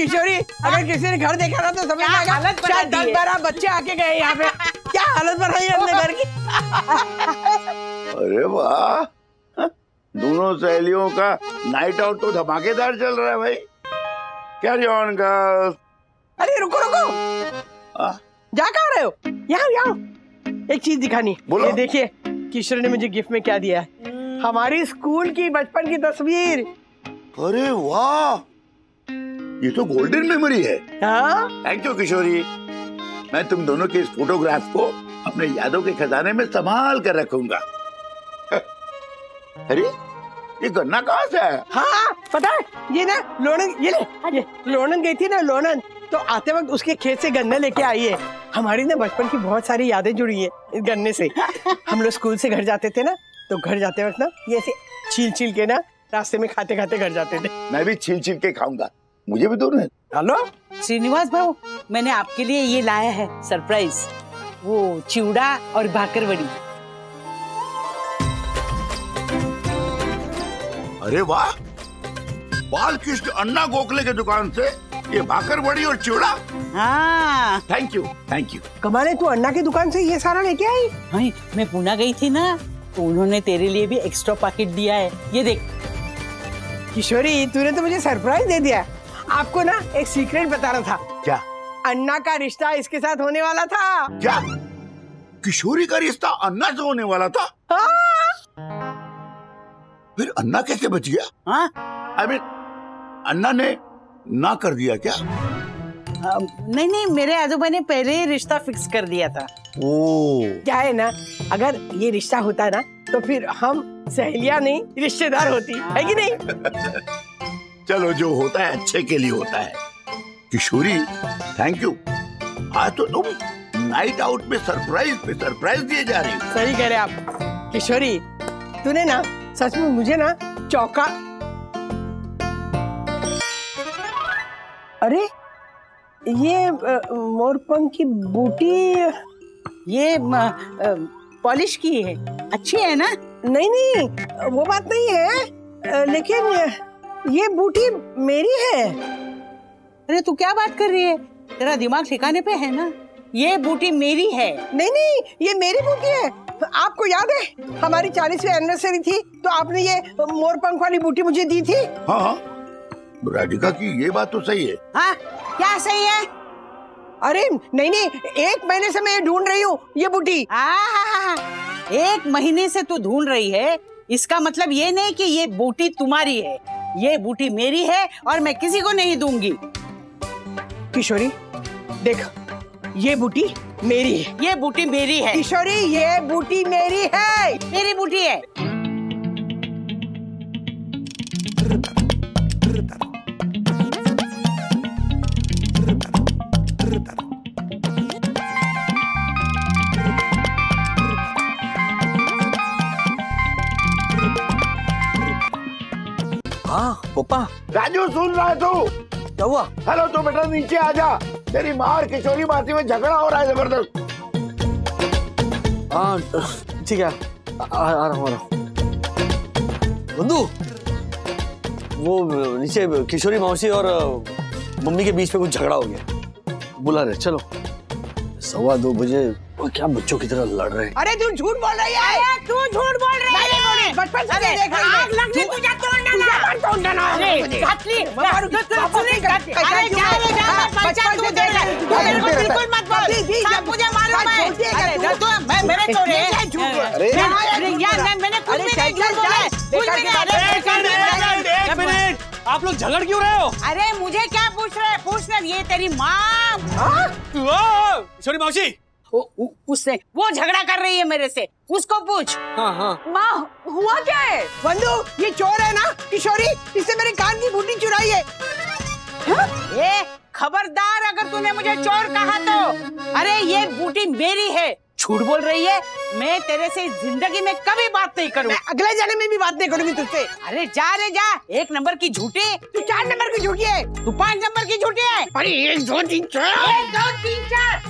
किशोरी अगर किसी ने घर देखा ना तो समझ क्या आएगा शायद दस बारह बच्चे आके गए यहाँ पे। क्या हालत बनाई है हमने घर की? अरे वाह। हाँ, दोनों सहेलियों का नाइट आउट तो धमाकेदार चल रहा है भाई। कैरी ऑन गर्ल्स अरे रुको रुको। हाँ? जा कहाँ रहे हो? यहाँ यहाँ। एक चीज़ दिखानी। बोलो। ये देखिए किशोर ने मुझे गिफ्ट में क्या दिया है। हमारी स्कूल की बचपन की तस्वीर। अरे वाह। ये तो गोल्डन मेमोरी है। हाँ? Thank you Kishori. मैं तुम दोनों के इस फोटोग्राफ को अपने यादों के खजाने में संभाल कर रखूँगा। अरे ये गन्ना कहाँ से आया? हाँ पता है ये ना लोनन ये ले ये लोनन गई थी ना लोनन तो आते वक्त उसके खेत से गन्ने लेके आई है। हमारी ना बचपन की बहुत सारी यादें जुड़ी है इस गन्ने से। हम लोग स्कूल से घर जाते थे ना तो घर जाते वक्त ना ये ऐसे छील छील के ना रास्ते में खाते खाते घर जाते थे। मैं भी छील छील के खाऊँगा। मुझे भी दो ना हेलो? श्रीनिवास भाऊ मैंने आपके लिए ये लाया है सरप्राइज़ वो चिवड़ा और भाकरवड़ी अरे वाह! बाल कृष्ण अन्ना गोखले के दुकान से ये भाकर बड़ी और चिवड़ा। हाँ। थैंक यू थैंक यू कमाने तू अन्ना की दुकान से ये सारा लेके आई? भाई मैं पूना गई थी ना तो उन्होंने तेरे लिए भी एक्स्ट्रा पैकेट दिया है। ये देख। किशोरी तूने तो मुझे सरप्राइज़ दे दिया। आपको ना एक सीक्रेट बताना था। क्या? अन्ना का रिश्ता इसके साथ होने वाला था। क्या? किशोरी का रिश्ता अन्ना से होने वाला था? हाँ? फिर अन्ना कैसे बच गया? हाँ? आई मीन अन्ना ने ना कर दिया क्या? नहीं नहीं मेरे आजोबा ने पहले ही रिश्ता फिक्स कर दिया था। ओ क्या है ना अगर ये रिश्ता होता ना तो फिर हम सहेलियाँ नहीं रिश्तेदार होती है कि नहीं? चलो जो होता है अच्छे के लिए होता है। किशोरी थैंक यू आज तो तुम नाइट आउट में सरप्राइज़ पे सरप्राइज़ दिए जा रही हो। सही कह रहे आप। किशोरी तूने ना सच में मुझे ना चौका अरे ये मोरपंख की बूटी ये पॉलिश की है। अच्छी है ना? नहीं नहीं वो बात नहीं है। लेकिन ये बूटी मेरी है। अरे तू क्या बात कर रही है? तेरा दिमाग ठिकाने पे है ना? ये बूटी मेरी है। नहीं नहीं ये मेरी बूटी है। आपको याद है हमारी चालीसवीं एनिवर्सरी थी तो आपने ये मोरपंख वाली बूटी मुझे दी थी? हाँ हाँ। राधिका की ये बात तो सही है। हाँ क्या सही है? अरे नहीं नहीं एक महीने से मैं ढूंढ रही हूँ ये बूटी। आहा, एक महीने से तू ढूंढ रही है इसका मतलब ये नहीं कि ये बूटी तुम्हारी है। ये बूटी मेरी है और मैं किसी को नहीं दूँगी। किशोरी देख ये बूटी मेरी है। ये बूटी मेरी है। किशोरी ये बूटी मेरी है। मेरी बूटी है। पप्पा। राजू सुन रहा है तू? क्या हुआ? हेलो तो बेटा नीचे आ जा। तेरी माँ और किशोरी मासी में झगड़ा हो रहा है ज़बरदस्त। हाँ ठीक है। आ, आ रहा हूँ आ रहा बंधु वो नीचे किशोरी मौसी और मम्मी के बीच में कुछ झगड़ा हो गया। बुला रहे चलो। सवा दो बजे क्या बच्चों की तरह लड़ रहे हैं? अरे तू झूठ बोल रही है? तू झूठ बोल रही नहीं, नहीं बचपन से देख रही है। मारू, बचपन से। देख रही है। आप लोग झगड़ क्यों रहे हो अरे मुझे क्या पूछ रहे पूछ रहे ये तेरी माँ किशोरी मौसी वो- उससे। वो झगड़ा कर रही है मेरे से। उसको पूछ। हाँ हाँ। माँ हुआ क्या है? बंधु ये चोर है ना? किशोरी इससे मेरे कान की बूटी चुराई है। ये खबरदार अगर तूने मुझे चोर कहा तो। अरे ये बूटी मेरी है। झूठ बोल रही है। मैं तेरे से ज़िंदगी में कभी बात नहीं करूँ। अगले जाने में भी बात नहीं करूँगी तुझसे। अरे जा रे जा। एक नंबर की झूठी। तू चार नंबर की झूठी है। तू पाँच नंबर की झूठी है। अरे एक दो तीन चार। एक दो तीन चार।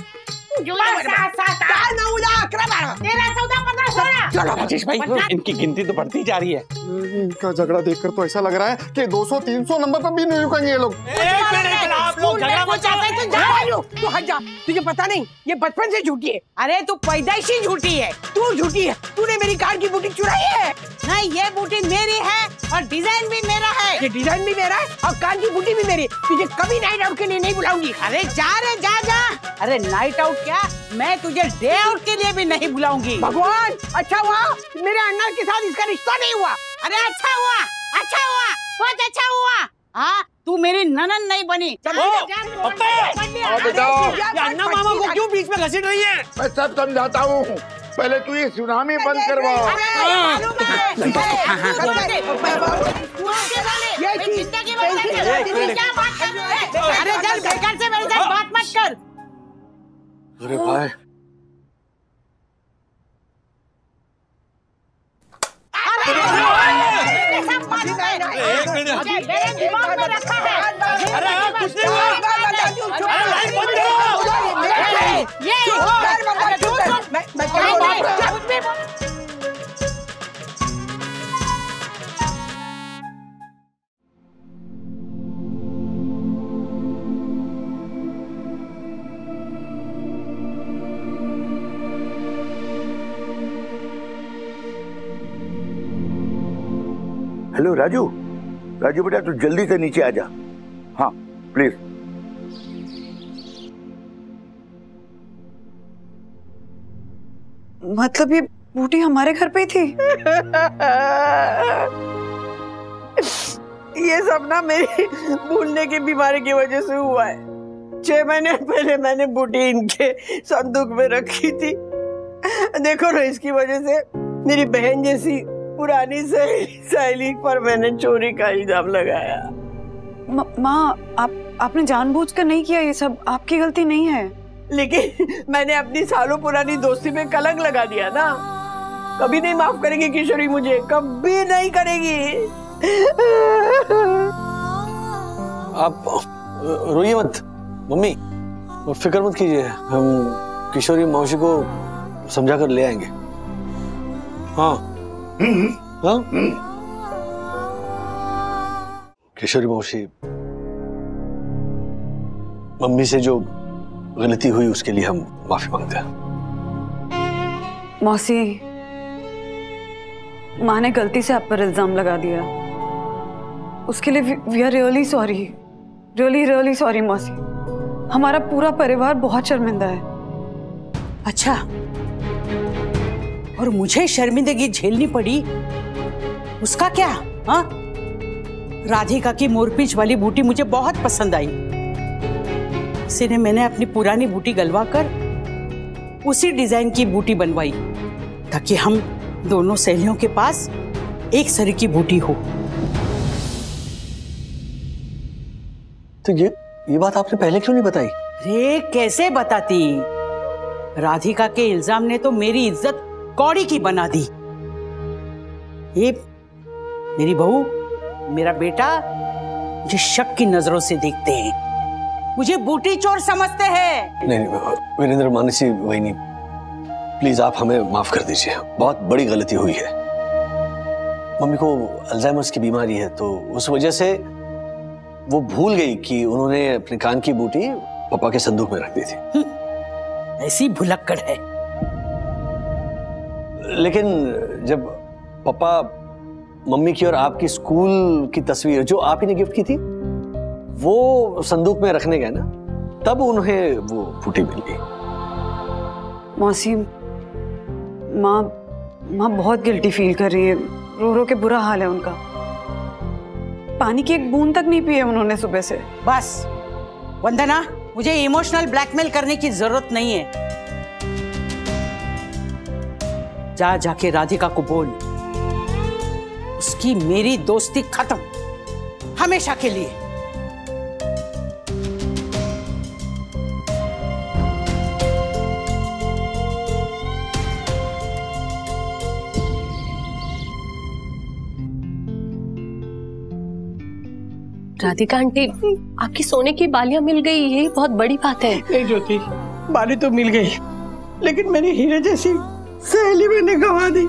पाँच, सात, सात, आठ, नौ दस तेरह चौदह पंद्रह सोलह चलो राजेश भाई? इनकी गिनती तो बढ़ती जा रही है। इनका झगड़ा देखकर तो ऐसा लग रहा है कि 200 300 नंबर पर भी नहीं रुकेंगे ये लोग। आप लोग झगड़ा मत चाहते तो जा जा तू हट जा। तुझे पता नहीं ये बचपन से झूठी है। अरे तू पैदाइशी झूठी है। तू झूठी है। तूने मेरी कार की बूटी चुराई है। नहीं ये बूटी मेरी है और डिज़ाइन भी मेरा है। ये डिज़ाइन भी मेरा है और कार की बूटी भी मेरी तुझे कभी नाइट आउट के लिए नहीं बुलाऊँगी। अरे जा रे जा जा। अरे नाइट आउट क्या? मैं तुझे डे आउट के लिए भी नहीं बुलाऊँगी। भगवान अच्छा हुआ? मेरे अण्णा के साथ इसका रिश्ता नहीं हुआ। अरे अच्छा हुआ अच्छा हुआ बहुत अच्छा हुआ। हाँ तू मेरी ननन नहीं बनी। चलो, पप्पा! आओ बेटा। ये अन्ना मामा को क्यों बीच में घसीट रही है? मैं सब समझाता हूँ। पहले तू ये सुनामी बंद करवा। अरे है। हो? चल। बेकार से मेरे साथ बात मत कर। अरे भाई। एक मिनट दिमाग में रखा है अरे हाँ, कुछ नहीं हुआ अरे लाइट बंद करो ये। मैं- मैं हेलो राजू राजू बेटा तू जल्दी से नीचे आ जा हाँ प्लीज़ मतलब ये बूटी हमारे घर पे ही थी? ये सब ना मेरी भूलने की बीमारी की वजह से हुआ है। छह महीने पहले मैंने बूटी इनके संदूक में रखी थी। देखो ना इसकी वजह से मेरी बहन जैसी पुरानी सहेली पर मैंने चोरी का इल्ज़ाम लगाया। माँ आप आपने जानबूझकर नहीं किया ये सब? आपकी गलती नहीं है। लेकिन मैंने अपनी सालों पुरानी दोस्ती में कलंक लगा दिया ना। कभी नहीं माफ़ करेगी किशोरी मुझे कभी नहीं करेगी। आप रोइए मत। मम्मी फ़िक्र मत कीजिए। हम किशोरी मौसी को समझा कर ले आएँगे। हाँ। हाँ? किशोरी मौसी मम्मी से जो गलती हुई उसके लिए हम माफ़ी मांगते हैं। मौसी माँ ने गलती से आप पर इल्ज़ाम लगा दिया। उसके लिए we are really sorry really really sorry मौसी। हमारा पूरा परिवार बहुत शर्मिंदा है। अच्छा और मुझे शर्मिंदगी झेलनी पड़ी। उसका क्या हाँ? राधिका की मोरपीच वाली बूटी मुझे बहुत पसंद आई। इसीलिए मैंने अपनी पुरानी बूटी गलवा कर उसी डिज़ाइन की बूटी बनवाई ताकि हम दोनों सहेलियों के पास एक सरी की बूटी हो। तो ये ये बात आपने पहले क्यों नहीं बताई? रे कैसे बताती? राधिका के इल्ज़ाम ने तो मेरी इज़्ज़त कौड़ी की बना दी। ये मेरी बहू मेरा बेटा मुझे शक की नज़रों से देखते हैं। मुझे बूटी चोर समझते हैं। नहीं नहीं वीरेंद्र मानसी वही नहीं। प्लीज़ आप हमें माफ़ कर दीजिए। बहुत बड़ी गलती हुई है। मम्मी को अल्जाइमर्स की बीमारी है तो उस वजह से वो भूल गई कि उन्होंने अपने कान की बूटी पापा के संदूक में रख दी थी। ऐसी भुलक्कड़ है। लेकिन जब पापा मम्मी की और आपकी स्कूल की तस्वीर जो आप ही ने गिफ्ट की थी वो संदूक में रखने गए ना तब उन्हें वो बूटी मिल गई। मौसी माँ माँ बहुत गिल्टी फील कर रही है। रो रो के बुरा हाल है उनका। पानी की एक बूंद तक नहीं पी है उन्होंने सुबह से। बस वंदना मुझे इमोशनल ब्लैकमेल करने की ज़रूरत नहीं है। जा जाके राधिका को बोल। उसकी मेरी दोस्ती खत्म। हमेशा के लिए। राधिका आंटी आपकी सोने की बालियाँ मिल गई यही बहुत बड़ी बात है। नहीं ज्योति बाली तो मिल गई लेकिन मेरी हीरे जैसी सहेली मैंने गवा दी।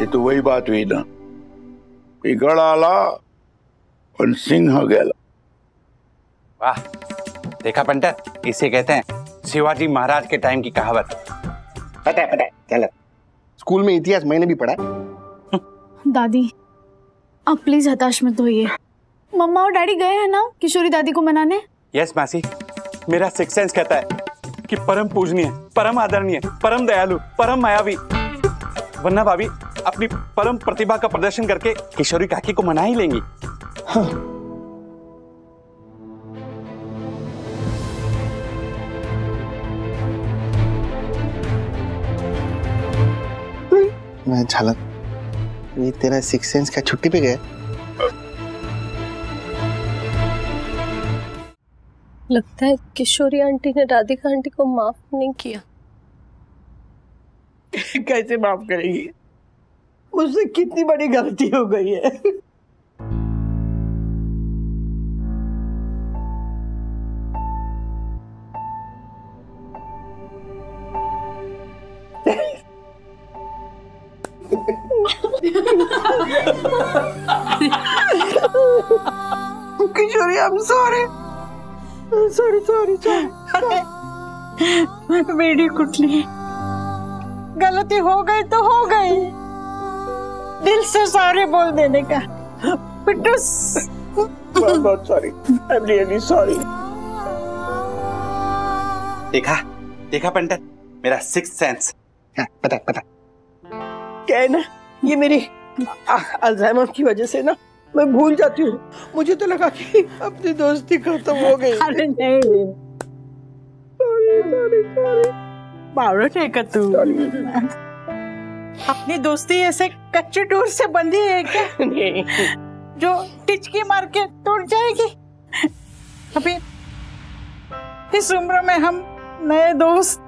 ये तो वही बात हुई ना। पिगड़ आला और सिंह गेला वाह देखा पंडित इसे कहते हैं शिवाजी महाराज के टाइम की कहावत। पता है पता है चलो। स्कूल में इतिहास मैंने भी पढ़ा। दादी आप प्लीज़ हताश मत होइए। मम्मा और डैडी गए हैं ना किशोरी दादी को मनाने? यस मासी। मेरा सिक्स सेंस कहता है। कि परम पूजनीय परम आदरणीय परम दयालु परम मायावी। वरना भाभी अपनी परम प्रतिभा का प्रदर्शन करके किशोरी काकी को मना ही लेंगी। मैं झलक ये तेरा सिक्स सेंस का छुट्टी पे गया? लगता है किशोरी आंटी ने राधिका आंटी को माफ़ नहीं किया। कैसे माफ़ करेगी? मुझसे कितनी बड़ी गलती हो गई है? Kishori I am sorry sorry sorry sorry मेरी कुटली गलती हो गई तो हो गई। दिल से सॉरी बोल देने का। पिट्टू बहुत बहुत sorry I am really sorry देखा? देखा पंडित? मेरा सिक्स सेंस पता पता। क्या है ना? ये मेरी अल्जाइमर की वजह से ना मैं भूल जाती हूँ। मुझे तो लगा कि अपनी दोस्ती खत्म हो गई। अरे नहीं। बावड़ट है का तू? अपनी दोस्ती ऐसे कच्चे टूर से बंधी है क्या? नहीं। जो टिचकी मार के टूट जाएगी। अभी इस उम्र में हम नए दोस्त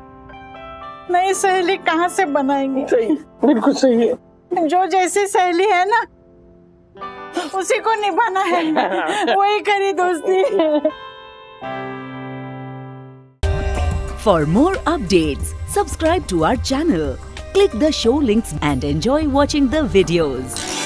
नई सहेली कहाँ से बनाएँगे? सही बिल्कुल सही है। जो जैसी सहेली है ना उसी को निभाना है। वही करी दोस्ती। For more update subscribe to our channel click the show links and enjoy watching the videos